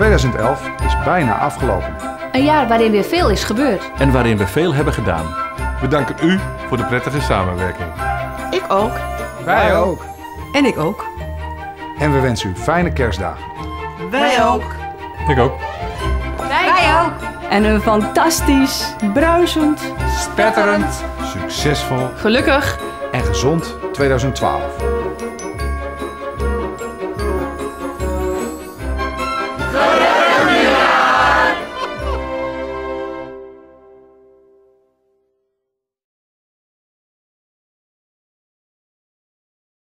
2011 is bijna afgelopen. Een jaar waarin weer veel is gebeurd. En waarin we veel hebben gedaan. We danken u voor de prettige samenwerking. Ik ook. Wij ook. En ik ook. En we wensen u fijne kerstdagen. Wij ook. Ik ook. Wij ook. En een fantastisch, bruisend, Spetterend, succesvol Gelukkig en gezond 2012. Victory!